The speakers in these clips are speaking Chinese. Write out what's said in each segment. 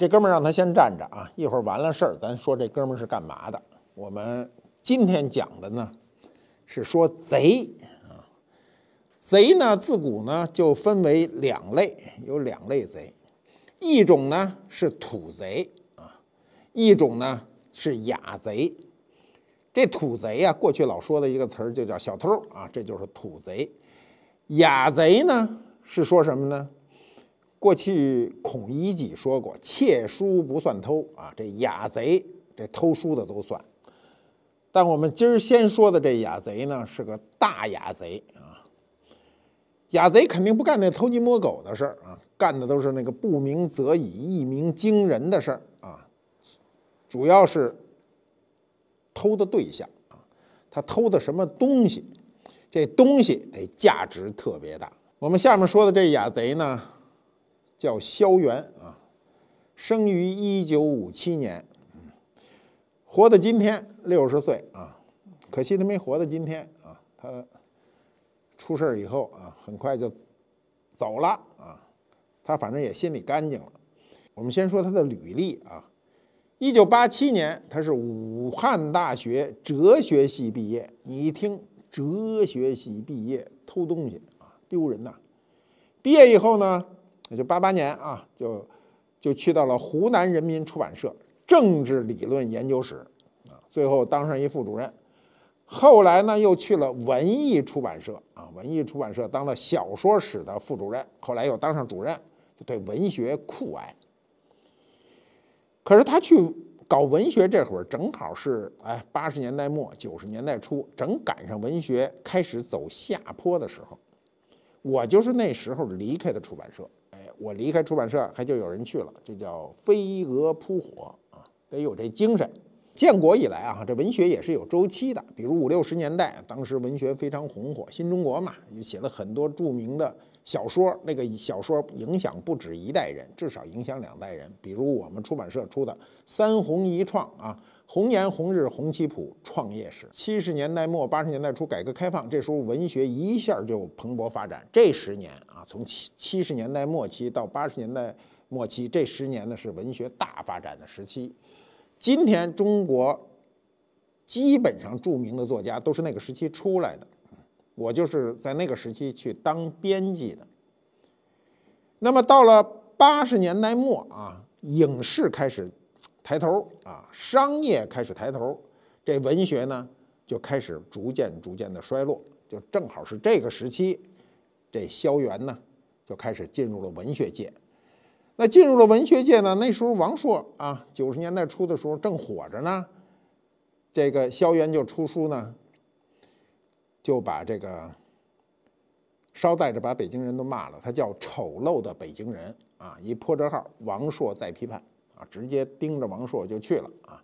这哥们儿让他先站着啊，一会儿完了事儿，咱说这哥们儿是干嘛的。我们今天讲的呢，是说贼啊。贼呢，自古呢就分为两类，有两类贼，一种呢是土贼啊，一种呢是雅贼。这土贼呀，过去老说的一个词儿就叫小偷啊，这就是土贼。雅贼呢是说什么呢？过去孔乙己说过：“窃书不算偷啊，这雅贼这偷书的都算。”但我们今儿先说的这雅贼呢，是个大雅贼啊。雅贼肯定不干那偷鸡摸狗的事儿啊，干的都是那个不鸣则已、一鸣惊人的事儿啊。主要是偷的对象啊，他偷的什么东西？这东西得价值特别大。我们下面说的这雅贼呢？叫萧元啊，生于一九五七年，活到今天六十岁啊，可惜他没活到今天啊，他出事以后啊，很快就走了啊，他反正也心里干净了。我们先说他的履历啊，一九八七年他是武汉大学哲学系毕业，你一听哲学系毕业偷东西啊，丢人呐！毕业以后呢？也就八八年啊，就就去到了湖南人民出版社政治理论研究室啊，最后当上一副主任。后来呢，又去了文艺出版社啊，文艺出版社当了小说史的副主任。后来又当上主任，就对文学酷爱。可是他去搞文学这会儿，正好是哎八十年代末九十年代初，正赶上文学开始走下坡的时候。我就是那时候离开的出版社。我离开出版社，还就有人去了，这叫飞蛾扑火啊，得有这精神。建国以来啊，这文学也是有周期的。比如五六十年代，当时文学非常红火，新中国嘛，也写了很多著名的小说。那个小说影响不止一代人，至少影响两代人。比如我们出版社出的《三红一创》啊。红颜红日红旗谱创业史，七十年代末八十年代初改革开放，这时候文学一下就蓬勃发展。这十年啊，从七七十年代末期到八十年代末期，这十年呢是文学大发展的时期。今天中国基本上著名的作家都是那个时期出来的，我就是在那个时期去当编辑的。那么到了八十年代末啊，影视开始。抬头啊，商业开始抬头，这文学呢就开始逐渐逐渐的衰落，就正好是这个时期，这萧元呢就开始进入了文学界。那进入了文学界呢，那时候王朔啊，九十年代初的时候正火着呢，这个萧元就出书呢，就把这个捎带着把北京人都骂了，他叫丑陋的北京人啊，一破折号，王朔在批判。啊，直接盯着王朔就去了啊！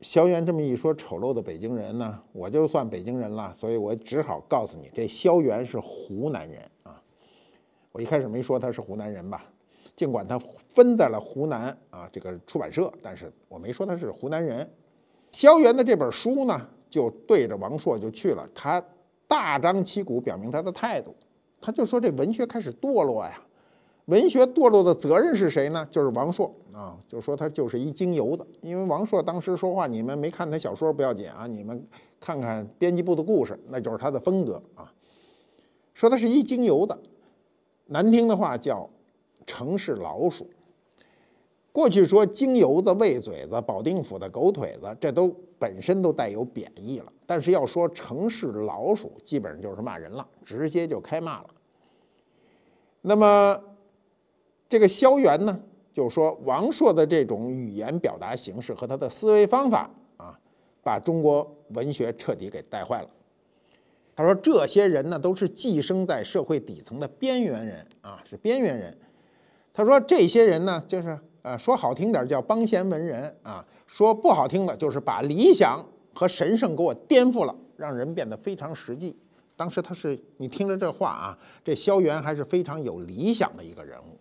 萧元这么一说，丑陋的北京人呢，我就算北京人了，所以我只好告诉你，这萧元是湖南人啊。我一开始没说他是湖南人吧，尽管他分在了湖南啊这个出版社，但是我没说他是湖南人。萧元的这本书呢，就对着王朔就去了，他大张旗鼓表明他的态度，他就说这文学开始堕落呀。文学堕落的责任是谁呢？就是王朔啊，就说他就是一京油的。因为王朔当时说话，你们没看他小说不要紧啊，你们看看编辑部的故事，那就是他的风格啊。说他是一京油的，难听的话叫城市老鼠。过去说京油子、喂嘴子、保定府的狗腿子，这都本身都带有贬义了。但是要说城市老鼠，基本上就是骂人了，直接就开骂了。那么。这个萧元呢，就说王朔的这种语言表达形式和他的思维方法啊，把中国文学彻底给带坏了。他说这些人呢，都是寄生在社会底层的边缘人啊，是边缘人。他说这些人呢，就是呃，说好听点叫帮闲文人啊，说不好听的，就是把理想和神圣给我颠覆了，让人变得非常实际。当时他是你听着这话啊，这萧元还是非常有理想的一个人物。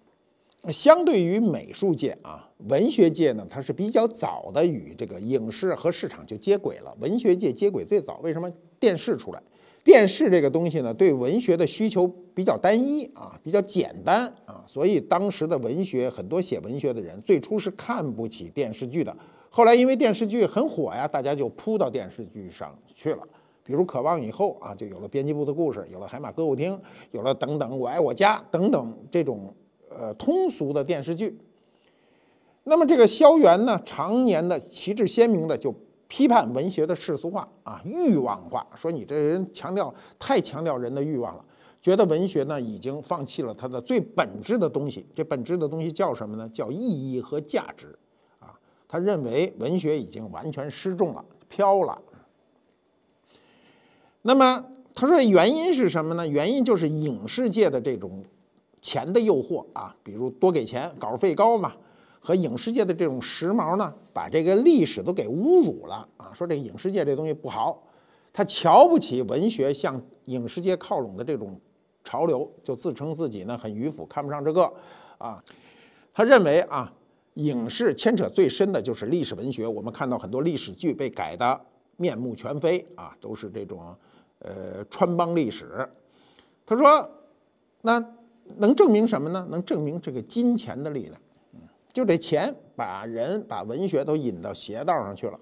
相对于美术界啊，文学界呢，它是比较早的与这个影视和市场就接轨了。文学界接轨最早，为什么电视出来？电视这个东西呢，对文学的需求比较单一啊，比较简单啊，所以当时的文学很多写文学的人最初是看不起电视剧的。后来因为电视剧很火呀，大家就扑到电视剧上去了。比如《渴望》以后啊，就有了编辑部的故事，有了海马歌舞厅，有了等等我爱我家等等这种呃通俗的电视剧。那么这个萧元呢，常年的旗帜鲜明的就批判文学的世俗化啊、欲望化，说你这人强调太强调人的欲望了，觉得文学呢已经放弃了它的最本质的东西。这本质的东西叫什么呢？叫意义和价值啊。他认为文学已经完全失重了，飘了。那么他说原因是什么呢？原因就是影视界的这种钱的诱惑啊，比如多给钱、稿费高嘛，和影视界的这种时髦呢，把这个历史都给侮辱了啊。说这影视界这东西不好，他瞧不起文学向影视界靠拢的这种潮流，就自称自己呢很迂腐，看不上这个啊。他认为啊。影视牵扯最深的就是历史文学，我们看到很多历史剧被改的面目全非啊，都是这种呃穿帮历史。他说，那能证明什么呢？能证明这个金钱的力量，嗯，就这钱把人把文学都引到邪道上去了。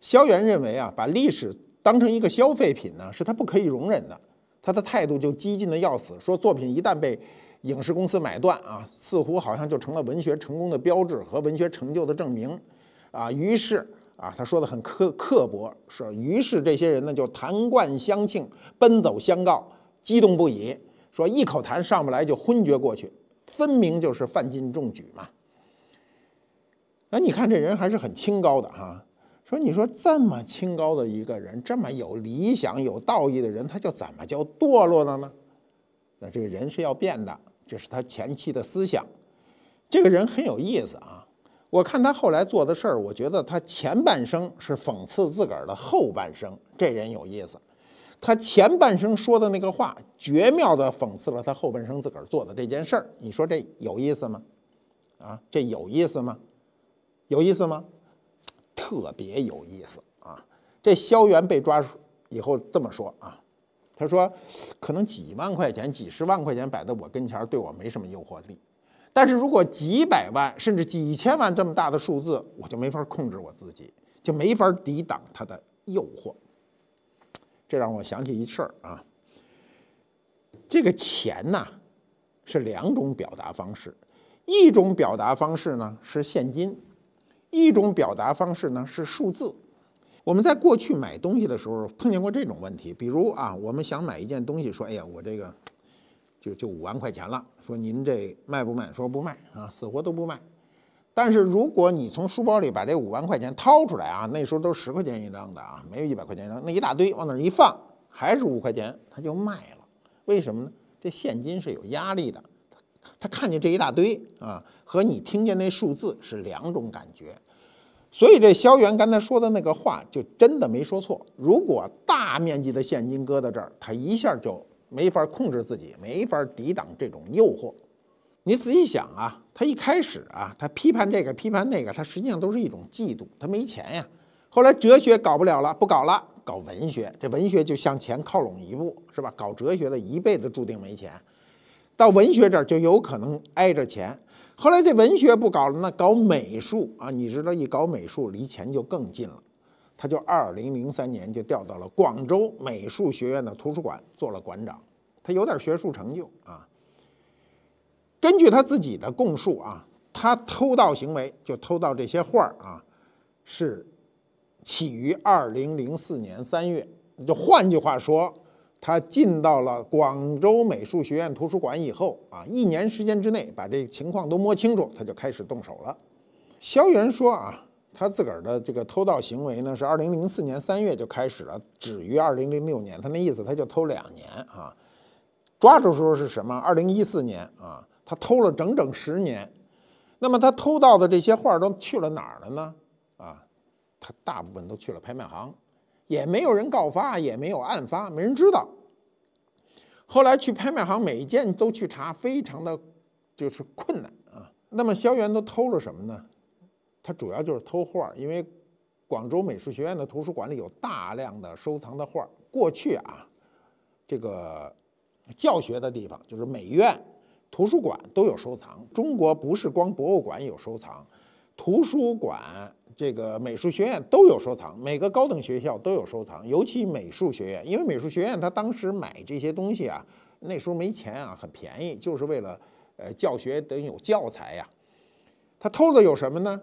萧元认为啊，把历史当成一个消费品呢，是他不可以容忍的。他的态度就激进的要死，说作品一旦被影视公司买断啊，似乎好像就成了文学成功的标志和文学成就的证明，啊，于是啊，他说的很刻刻薄，说于是这些人呢就弹冠相庆，奔走相告，激动不已，说一口痰上不来就昏厥过去，分明就是犯禁中举嘛。那你看这人还是很清高的哈，说你说这么清高的一个人，这么有理想、有道义的人，他就怎么叫堕落了呢？那这个人是要变的。这是他前期的思想，这个人很有意思啊！我看他后来做的事儿，我觉得他前半生是讽刺自个儿的后半生，这人有意思。他前半生说的那个话，绝妙的讽刺了他后半生自个儿做的这件事儿。你说这有意思吗？啊，这有意思吗？有意思吗？特别有意思啊！这萧元被抓以后这么说啊。他说：“可能几万块钱、几十万块钱摆在我跟前儿，对我没什么诱惑力。但是如果几百万甚至几千万这么大的数字，我就没法控制我自己，就没法抵挡它的诱惑。这让我想起一事儿啊。这个钱呐，是两种表达方式，一种表达方式呢是现金，一种表达方式呢是数字。”我们在过去买东西的时候碰见过这种问题，比如啊，我们想买一件东西，说，哎呀，我这个就就五万块钱了，说您这卖不卖？说不卖啊，死活都不卖。但是如果你从书包里把这五万块钱掏出来啊，那时候都是十块钱一张的啊，没有一百块钱一张，那一大堆往那儿一放，还是五块钱，他就卖了。为什么呢？这现金是有压力的，他看见这一大堆啊，和你听见那数字是两种感觉。所以这萧元刚才说的那个话就真的没说错。如果大面积的现金搁在这儿，他一下就没法控制自己，没法抵挡这种诱惑。你仔细想啊，他一开始啊，他批判这个批判那个，他实际上都是一种嫉妒，他没钱呀。后来哲学搞不了了，不搞了，搞文学，这文学就向钱靠拢一步，是吧？搞哲学的一辈子注定没钱，到文学这儿就有可能挨着钱。后来这文学不搞了，那搞美术啊！你知道，一搞美术离钱就更近了。他就二零零三年就调到了广州美术学院的图书馆做了馆长，他有点学术成就啊。根据他自己的供述啊，他偷盗行为就偷盗这些画啊，是起于二零零四年三月。就换句话说。他进到了广州美术学院图书馆以后啊，一年时间之内把这情况都摸清楚，他就开始动手了。萧元说啊，他自个儿的这个偷盗行为呢，是二零零四年三月就开始了，止于二零零六年。他那意思，他就偷两年啊。抓住时候是什么？二零一四年啊，他偷了整整十年。那么他偷盗的这些画都去了哪儿了呢？啊，他大部分都去了拍卖行。也没有人告发，也没有案发，没人知道。后来去拍卖行，每一件都去查，非常的就是困难啊。那么萧元都偷了什么呢？他主要就是偷画，因为广州美术学院的图书馆里有大量的收藏的画。过去啊，这个教学的地方，就是美院、图书馆都有收藏。中国不是光博物馆有收藏，图书馆、这个美术学院都有收藏，每个高等学校都有收藏。尤其美术学院，因为美术学院他当时买这些东西啊，那时候没钱啊，很便宜，就是为了呃教学得有教材呀。他偷的有什么呢？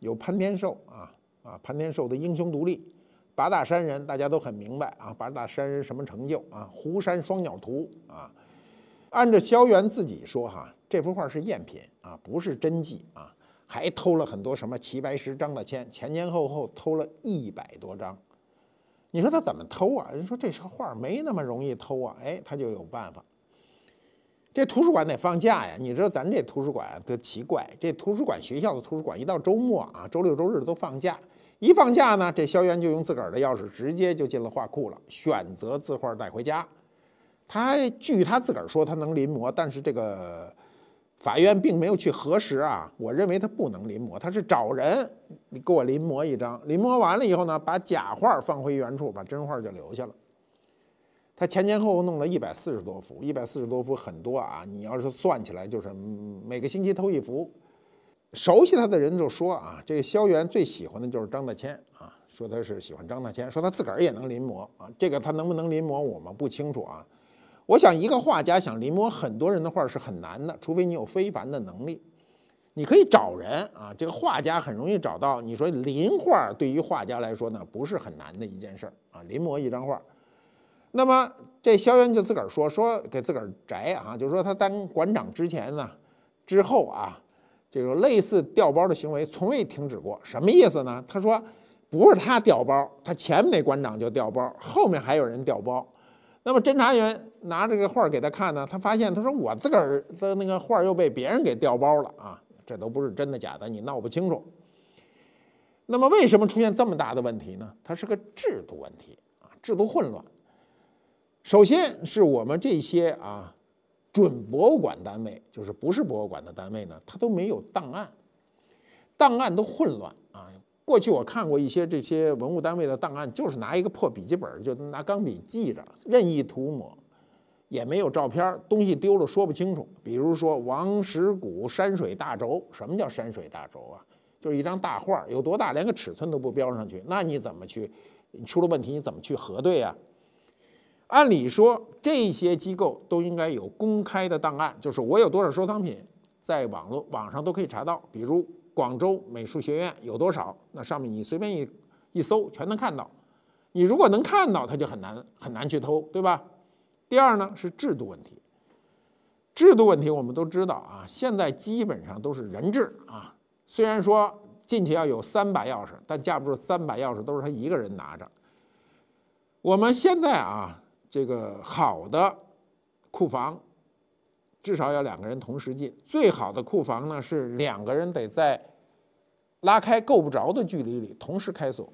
有潘天寿啊啊，潘天寿的英雄独立。八大山人大家都很明白啊，八大山人什么成就啊？湖山双鸟图啊，按照萧元自己说哈，这幅画是赝品啊，不是真迹啊，还偷了很多什么齐白石、张大千，前前后后偷了一百多张。你说他怎么偷啊？人说这幅画没那么容易偷啊，哎，他就有办法。这图书馆得放假呀，你知道咱这图书馆多奇怪，这图书馆学校的图书馆一到周末啊，周六周日都放假。一放假呢，这萧元就用自个儿的钥匙直接就进了画库了，选择字画带回家。他据他自个儿说，他能临摹，但是这个法院并没有去核实啊。我认为他不能临摹，他是找人你给我临摹一张，临摹完了以后呢，把假画放回原处，把真画就留下了。他前前后后弄了一百四十多幅，一百四十多幅很多啊，你要是算起来，就是每个星期偷一幅。熟悉他的人就说啊，这个萧元最喜欢的就是张大千啊，说他是喜欢张大千，说他自个儿也能临摹啊。这个他能不能临摹，我们不清楚啊。我想一个画家想临摹很多人的画是很难的，除非你有非凡的能力。你可以找人啊，这个画家很容易找到。你说临画对于画家来说呢，不是很难的一件事儿啊，临摹一张画。那么这萧元就自个儿说说给自个儿摘啊，就是说他当馆长之前呢，之后啊。这个类似调包的行为从未停止过，什么意思呢？他说，不是他调包，他前面那馆长就调包，后面还有人调包。那么侦查员拿这个画给他看呢，他发现，他说我自个儿的那个画又被别人给调包了啊，这都不是真的假的，你闹不清楚。那么为什么出现这么大的问题呢？它是个制度问题啊，制度混乱。首先是我们这些啊。准博物馆单位就是不是博物馆的单位呢？它都没有档案，档案都混乱啊！过去我看过一些这些文物单位的档案，就是拿一个破笔记本，就拿钢笔记着，任意涂抹，也没有照片，东西丢了说不清楚。比如说王石谷山水大轴，什么叫山水大轴啊？就是一张大画，有多大，连个尺寸都不标上去，那你怎么去？出了问题你怎么去核对呀？按理说，这些机构都应该有公开的档案，就是我有多少收藏品，在网络网上都可以查到。比如广州美术学院有多少，那上面你随便一一搜，全能看到。你如果能看到，他就很难很难去偷，对吧？第二呢是制度问题，制度问题我们都知道啊，现在基本上都是人质啊。虽然说进去要有三把钥匙，但架不住三把钥匙都是他一个人拿着。我们现在啊。这个好的库房至少要两个人同时进，最好的库房呢是两个人得在拉开够不着的距离里同时开锁。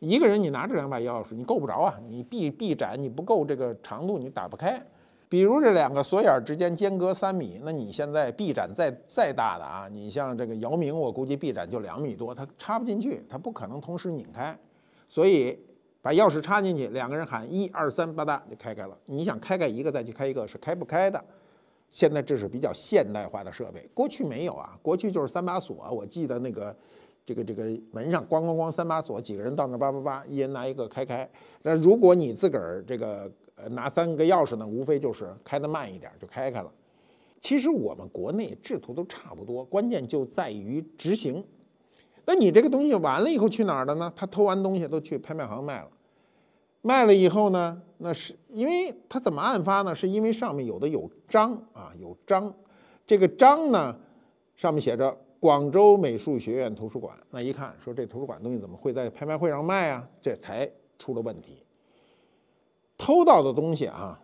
一个人你拿着两把钥匙，你够不着啊！你臂臂展你不够这个长度，你打不开。比如这两个锁眼之间间隔三米，那你现在臂展再再大的啊，你像这个姚明，我估计臂展就两米多，他插不进去，他不可能同时拧开，所以。把钥匙插进去，两个人喊一二三，吧嗒就开开了。你想开开一个再去开一个是开不开的。现在这是比较现代化的设备，过去没有啊，过去就是三把锁。我记得那个这个这个门上咣咣咣三把锁，几个人到那叭叭叭，一人拿一个开开。那如果你自个儿这个呃拿三个钥匙呢，无非就是开的慢一点就开开了。其实我们国内制图都差不多，关键就在于执行。那你这个东西完了以后去哪儿了呢？他偷完东西都去拍卖行卖了。卖了以后呢，那是因为他怎么案发呢？是因为上面有的有章啊，有章，这个章呢上面写着广州美术学院图书馆。那一看说这图书馆东西怎么会在拍卖会上卖啊？这才出了问题。偷到的东西啊，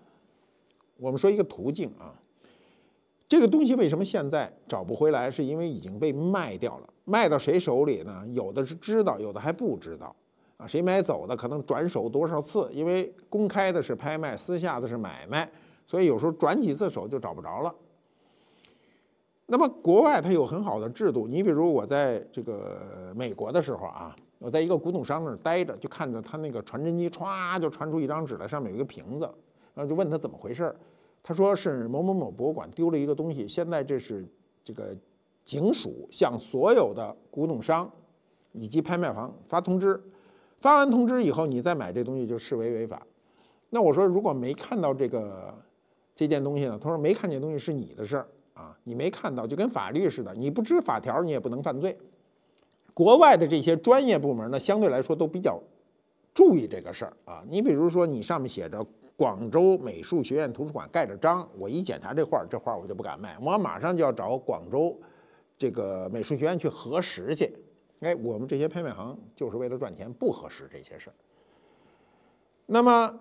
我们说一个途径啊，这个东西为什么现在找不回来？是因为已经被卖掉了，卖到谁手里呢？有的是知道，有的还不知道。谁买走的可能转手多少次？因为公开的是拍卖，私下的是买卖，所以有时候转几次手就找不着了。那么国外它有很好的制度，你比如我在这个美国的时候啊，我在一个古董商那儿待着，就看着他那个传真机歘就传出一张纸来，上面有一个瓶子，然后就问他怎么回事儿，他说是某某某博物馆丢了一个东西，现在这是这个警署向所有的古董商以及拍卖行发通知，发完通知以后，你再买这东西就视为违法。那我说如果没看到这个这件东西呢？他说没看见东西是你的事儿啊，你没看到就跟法律似的，你不知法条你也不能犯罪。国外的这些专业部门呢，相对来说都比较注意这个事儿啊。你比如说你上面写着广州美术学院图书馆盖着章，我一检查这画，这画我就不敢卖，我马上就要找广州这个美术学院去核实去。哎，我们这些拍卖行就是为了赚钱，不合适这些事儿。那么。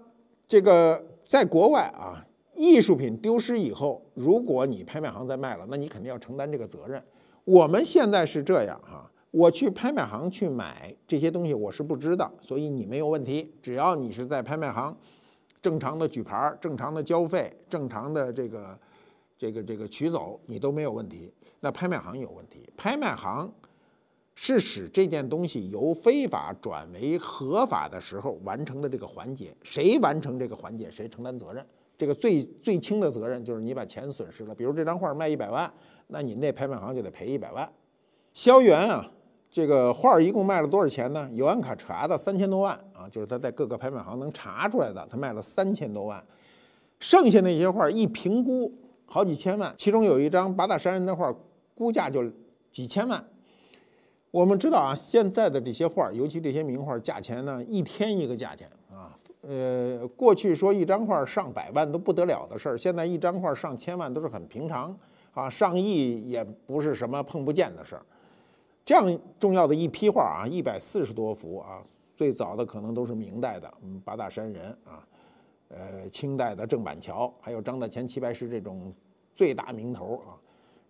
这个在国外啊，艺术品丢失以后，如果你拍卖行再卖了，那你肯定要承担这个责任。我们现在是这样哈，我去拍卖行去买这些东西，我是不知道，所以你没有问题。只要你是在拍卖行正常的举牌、正常的交费、正常的这个这个这个取走，你都没有问题。那拍卖行有问题，拍卖行。是使这件东西由非法转为合法的时候完成的这个环节，谁完成这个环节，谁承担责任。这个最最轻的责任就是你把钱损失了，比如这张画卖一百万，那你那拍卖行就得赔一百万。萧元啊，这个画一共卖了多少钱呢？有按卡查的三千多万啊，就是他在各个拍卖行能查出来的，他卖了三千多万。剩下那些画一评估好几千万，其中有一张八大山人的画，估价就几千万。我们知道啊，现在的这些画，尤其这些名画，价钱呢一天一个价钱啊。呃，过去说一张画上百万都不得了的事儿，现在一张画上千万都是很平常啊，上亿也不是什么碰不见的事儿。这样重要的一批画啊，一百四十多幅啊，最早的可能都是明代的，嗯，八大山人啊，呃，清代的郑板桥，还有张大千、齐白石这种最大名头啊。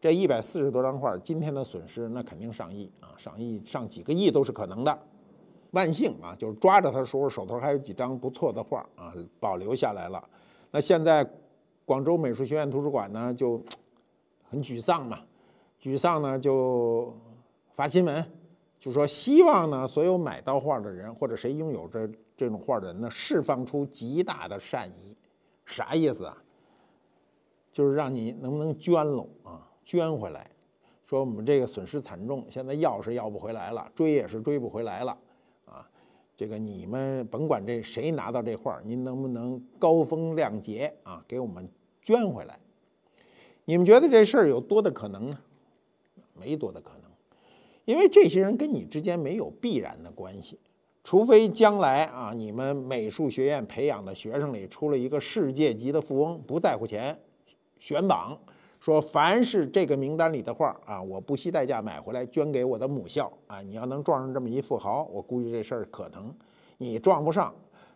这一百四十多张画，今天的损失那肯定上亿啊，上亿上几个亿都是可能的。万幸啊，就是抓着他的时候手头还有几张不错的画啊，保留下来了。那现在广州美术学院图书馆呢就很沮丧嘛，沮丧呢就发新闻，就说希望呢所有买到画的人或者谁拥有这这种画的人呢释放出极大的善意，啥意思啊？就是让你能不能捐喽啊？捐回来，说我们这个损失惨重，现在要是要不回来了，追也是追不回来了，啊，这个你们甭管这谁拿到这画您能不能高风亮节啊，给我们捐回来？你们觉得这事儿有多的可能呢？没多的可能，因为这些人跟你之间没有必然的关系，除非将来啊，你们美术学院培养的学生里出了一个世界级的富翁，不在乎钱，选榜。说凡是这个名单里的画啊，我不惜代价买回来捐给我的母校啊！你要能撞上这么一富豪，我估计这事儿可能；你撞不上，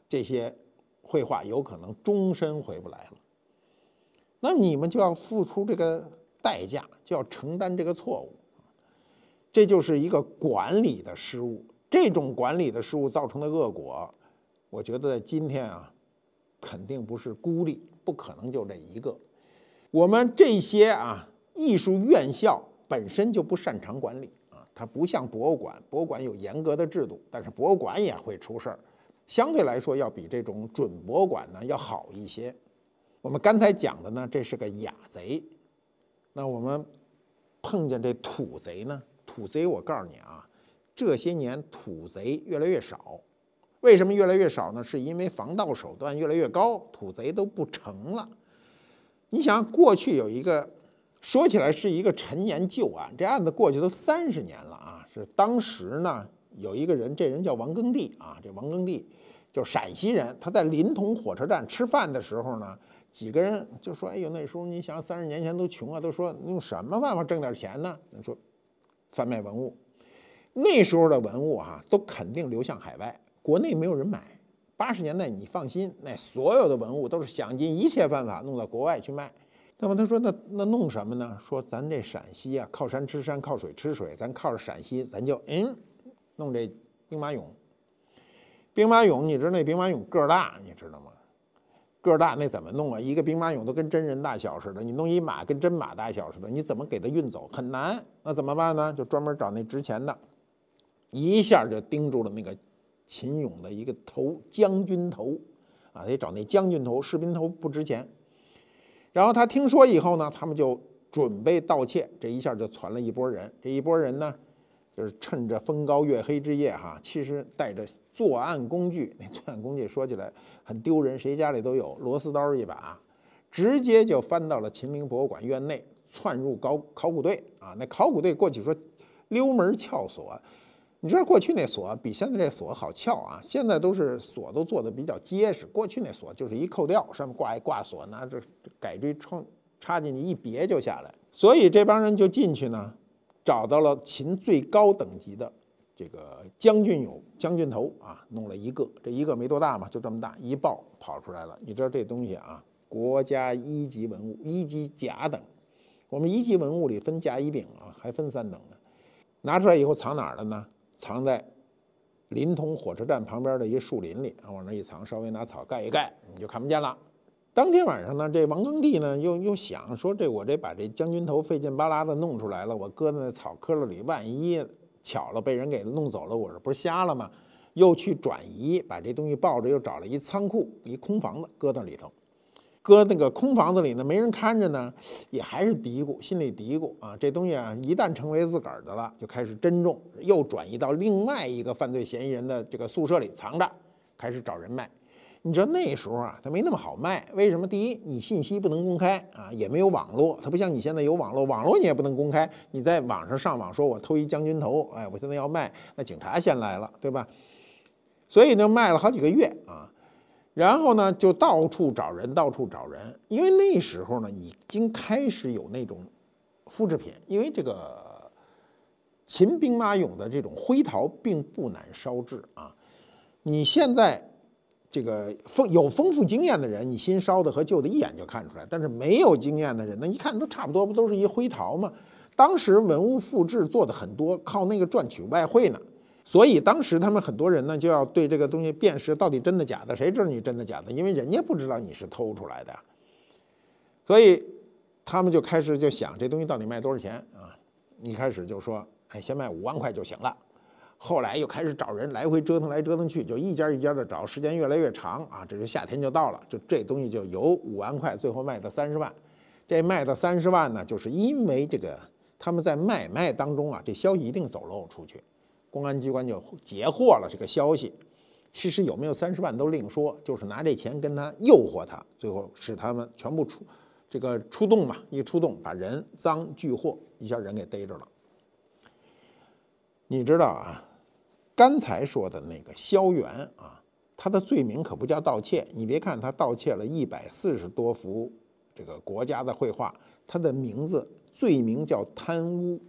这些绘画有可能终身回不来了。那你们就要付出这个代价，就要承担这个错误。这就是一个管理的失误，这种管理的失误造成的恶果，我觉得今天啊，肯定不是孤立，不可能就这一个。我们这些啊艺术院校本身就不擅长管理啊，它不像博物馆，博物馆有严格的制度，但是博物馆也会出事儿，相对来说要比这种准博物馆呢要好一些。我们刚才讲的呢，这是个雅贼，那我们碰见这土贼呢？土贼，我告诉你啊，这些年土贼越来越少，为什么越来越少呢？是因为防盗手段越来越高，土贼都不成了。你想，过去有一个说起来是一个陈年旧案，这案子过去都三十年了啊。是当时呢，有一个人，这人叫王庚棣啊。这王庚棣就陕西人，他在临潼火车站吃饭的时候呢，几个人就说：“哎呦，那时候你想，三十年前都穷啊，都说用什么办法挣点钱呢？”说贩卖文物。那时候的文物哈，都肯定流向海外，国内没有人买。八十年代，你放心，那所有的文物都是想尽一切办法弄到国外去卖。那么他说，那那弄什么呢？说咱这陕西啊，靠山吃山，靠水吃水，咱靠着陕西，咱就嗯，弄这兵马俑。兵马俑，你知道那兵马俑个儿大，你知道吗？个儿大，那怎么弄啊？一个兵马俑都跟真人大小似的，你弄一马跟真马大小似的，你怎么给它运走？很难。那怎么办呢？就专门找那值钱的，一下就盯住了那个。秦俑的一个头将军头，啊，得找那将军头，士兵头不值钱。然后他听说以后呢，他们就准备盗窃，这一下就攒了一波人。这一波人呢，就是趁着风高月黑之夜哈，其实带着作案工具。那作案工具说起来很丢人，谁家里都有螺丝刀一把，直接就翻到了秦陵博物馆院内，窜入考考古队啊。那考古队过去说溜门撬锁。你知道过去那锁比现在这锁好撬啊！现在都是锁都做的比较结实，过去那锁就是一扣掉，上面挂一挂锁，拿着改锥冲插进去一别就下来。所以这帮人就进去呢，找到了秦最高等级的这个将军俑将军头啊，弄了一个，这一个没多大嘛，就这么大，一抱跑出来了。你知道这东西啊，国家一级文物，一级甲等。我们一级文物里分甲乙丙啊，还分三等呢。拿出来以后藏哪儿了呢？藏在临潼火车站旁边的一树林里，往那一藏，稍微拿草盖一盖，你就看不见了。当天晚上呢，这王耕地呢又又想说，这我这把这将军头费劲巴拉的弄出来了，我搁在那草棵子里，万一巧了被人给弄走了，我这不是瞎了吗？又去转移，把这东西抱着，又找了一仓库，一空房子，搁到里头。搁那个空房子里呢，没人看着呢，也还是嘀咕，心里嘀咕啊，这东西啊，一旦成为自个儿的了，就开始珍重，又转移到另外一个犯罪嫌疑人的这个宿舍里藏着，开始找人卖。你知道那时候啊，他没那么好卖，为什么？第一，你信息不能公开啊，也没有网络，它不像你现在有网络，网络你也不能公开，你在网上上网说我偷一将军头，哎，我现在要卖，那警察先来了，对吧？所以呢，卖了好几个月啊。然后呢，就到处找人，到处找人，因为那时候呢，已经开始有那种复制品。因为这个秦兵马俑的这种灰陶并不难烧制啊。你现在这个丰有丰富经验的人，你新烧的和旧的一眼就看出来。但是没有经验的人呢，一看都差不多，不都是一灰陶吗？当时文物复制做的很多，靠那个赚取外汇呢。所以当时他们很多人呢，就要对这个东西辨识到底真的假的，谁知道你真的假的？因为人家不知道你是偷出来的，所以他们就开始就想这东西到底卖多少钱啊？一开始就说，哎，先卖五万块就行了。后来又开始找人来回折腾来折腾去，就一家一家的找，时间越来越长啊。这就夏天就到了，就这东西就由五万块最后卖到三十万。这卖到三十万呢，就是因为这个他们在买卖当中啊，这消息一定走漏出去。公安机关就截获了这个消息，其实有没有三十万都另说，就是拿这钱跟他诱惑他，最后使他们全部出这个出动嘛，一出动把人赃俱获，一下人给逮着了。你知道啊，刚才说的那个萧元啊，他的罪名可不叫盗窃，你别看他盗窃了一百四十多幅这个国家的绘画，他的名字罪名叫贪污，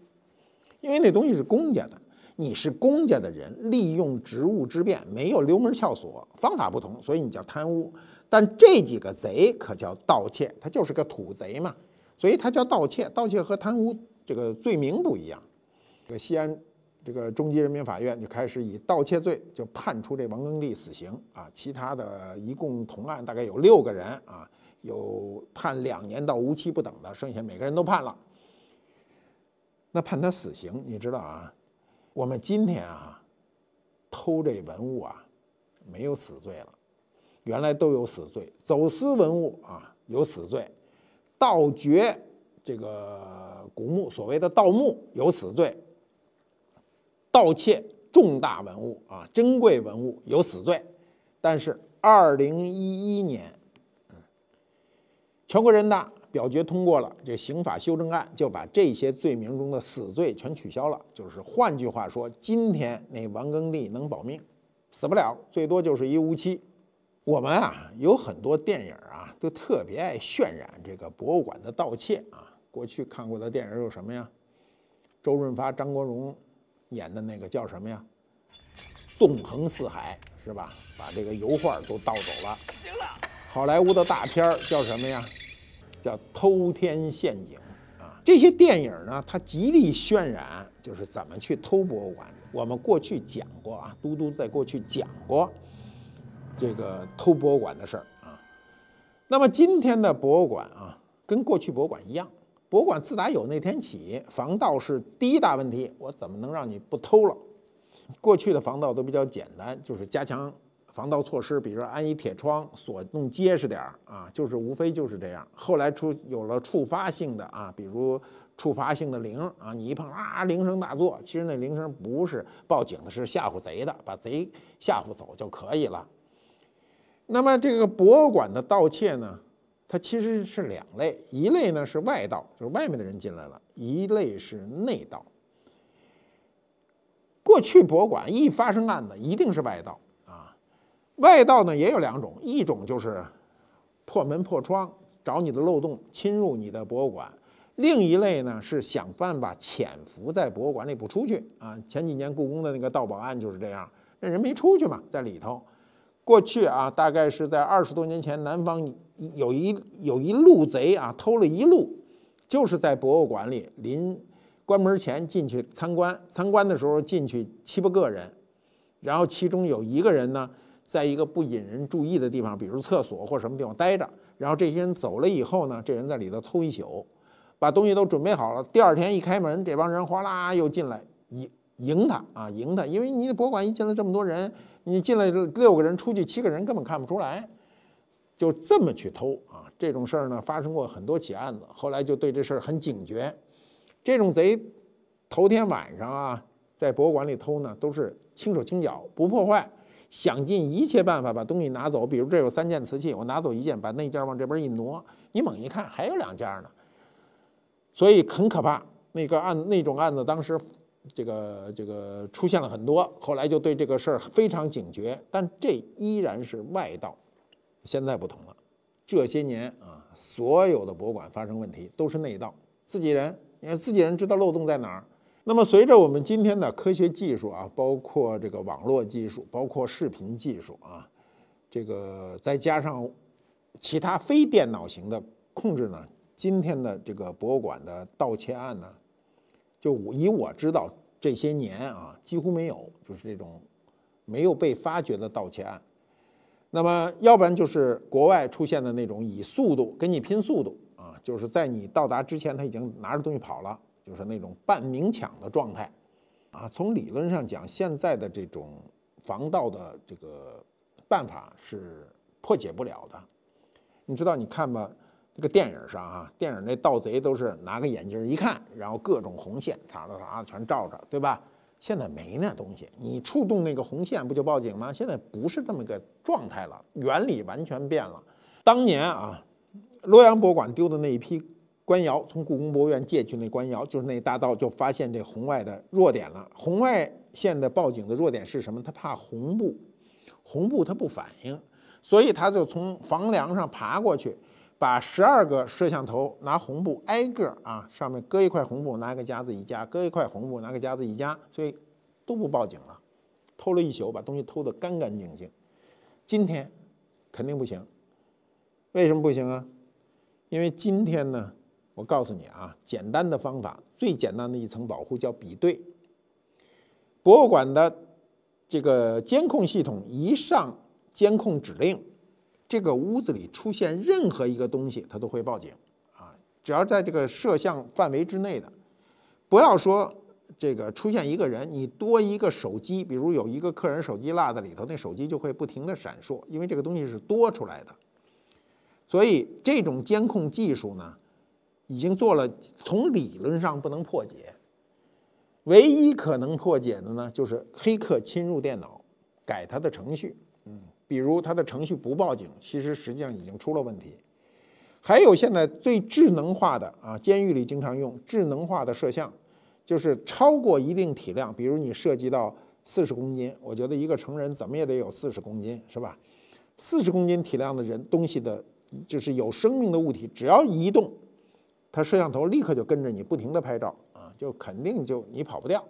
因为那东西是公家的。你是公家的人，利用职务之便，没有溜门撬锁，方法不同，所以你叫贪污。但这几个贼可叫盗窃，他就是个土贼嘛，所以他叫盗窃。盗窃和贪污这个罪名不一样。这个西安这个中级人民法院就开始以盗窃罪就判处这王耕地死刑啊，其他的一共同案大概有六个人啊，有判两年到无期不等的，剩下每个人都判了。那判他死刑，你知道啊？我们今天啊，偷这文物啊，没有死罪了，原来都有死罪。走私文物啊，有死罪；盗掘这个古墓，所谓的盗墓有死罪；盗窃重大文物啊，珍贵文物有死罪。但是二零一一年，全国人大。表决通过了这刑法修正案，就把这些罪名中的死罪全取消了。就是换句话说，今天那王耕地能保命，死不了，最多就是一无期。我们啊有很多电影啊，都特别爱渲染这个博物馆的盗窃啊。过去看过的电影有什么呀？周润发、张国荣演的那个叫什么呀？纵横四海是吧？把这个油画都盗走了。行了。好莱坞的大片叫什么呀？叫偷天陷阱啊！这些电影呢，它极力渲染就是怎么去偷博物馆。我们过去讲过啊，嘟嘟在过去讲过这个偷博物馆的事儿啊。那么今天的博物馆啊，跟过去博物馆一样，博物馆自打有那天起，防盗是第一大问题。我怎么能让你不偷了？过去的防盗都比较简单，就是加强防盗措施，比如说安一铁窗，锁弄结实点儿啊，就是无非就是这样。后来出有了触发性的啊，比如触发性的铃啊，你一碰啊，铃声大作，其实那铃声不是报警的，是吓唬贼的，把贼吓唬走就可以了。那么这个博物馆的盗窃呢，它其实是两类，一类呢是外盗，就是外面的人进来了；一类是内盗。过去博物馆一发生案子，一定是外盗。外盗呢也有两种，一种就是破门破窗，找你的漏洞侵入你的博物馆；另一类呢是想办法潜伏在博物馆里不出去啊。前几年故宫的那个盗宝案就是这样，那人没出去嘛，在里头。过去啊，大概是在二十多年前，南方有一有一路贼啊，偷了一路，就是在博物馆里临。关门前进去参观，参观的时候进去七八个人，然后其中有一个人呢，在一个不引人注意的地方，比如厕所或什么地方待着。然后这些人走了以后呢，这人在里头偷一宿，把东西都准备好了。第二天一开门，这帮人哗啦又进来迎迎他啊迎他，因为你的博物馆一进来这么多人，你进来六个人出去七个人根本看不出来，就这么去偷啊。这种事儿呢发生过很多起案子，后来就对这事儿很警觉。这种贼，头天晚上啊，在博物馆里偷呢，都是轻手轻脚，不破坏，想尽一切办法把东西拿走。比如这有三件瓷器，我拿走一件，把那件往这边一挪，你猛一看还有两件呢，所以很可怕。那个案那种案子，当时这个这个出现了很多，后来就对这个事儿非常警觉。但这依然是外盗，现在不同了。这些年啊，所有的博物馆发生问题都是内盗，自己人。因为自己人知道漏洞在哪儿。那么，随着我们今天的科学技术啊，包括这个网络技术，包括视频技术啊，这个再加上其他非电脑型的控制呢，今天的这个博物馆的盗窃案呢，就以我知道这些年啊，几乎没有，就是这种没有被发掘的盗窃案。那么，要不然就是国外出现的那种以速度跟你拼速度啊。就是在你到达之前，他已经拿着东西跑了，就是那种半明抢的状态，啊，从理论上讲，现在的这种防盗的这个办法是破解不了的。你知道，你看吧，这个电影上啊，电影那盗贼都是拿个眼镜一看，然后各种红线，嚓嚓嚓全照着，对吧？现在没那东西，你触动那个红线不就报警吗？现在不是这么个状态了，原理完全变了。当年啊。洛阳博物馆丢的那一批官窑，从故宫博物院借去那官窑，就是那大盗就发现这红外的弱点了。红外线的报警的弱点是什么？他怕红布，红布它不反应，所以他就从房梁上爬过去，把十二个摄像头拿红布挨个啊，上面搁一块红布，拿个夹子一夹，搁一块红布，拿个夹子一夹，所以都不报警了。偷了一宿，把东西偷得干干净净。今天肯定不行，为什么不行啊？因为今天呢，我告诉你啊，简单的方法，最简单的一层保护叫比对。博物馆的这个监控系统一上监控指令，这个屋子里出现任何一个东西，它都会报警啊。只要在这个摄像范围之内的，不要说这个出现一个人，你多一个手机，比如有一个客人手机落在里头，那手机就会不停的闪烁，因为这个东西是多出来的。所以这种监控技术呢，已经做了，从理论上不能破解，唯一可能破解的呢，就是黑客侵入电脑，改他的程序，嗯，比如他的程序不报警，其实实际上已经出了问题。还有现在最智能化的啊，监狱里经常用智能化的摄像，就是超过一定体量，比如你涉及到四十公斤，我觉得一个成人怎么也得有四十公斤，是吧？四十公斤体量的人东西的。就是有生命的物体，只要移动，它摄像头立刻就跟着你，不停的拍照啊，就肯定就你跑不掉。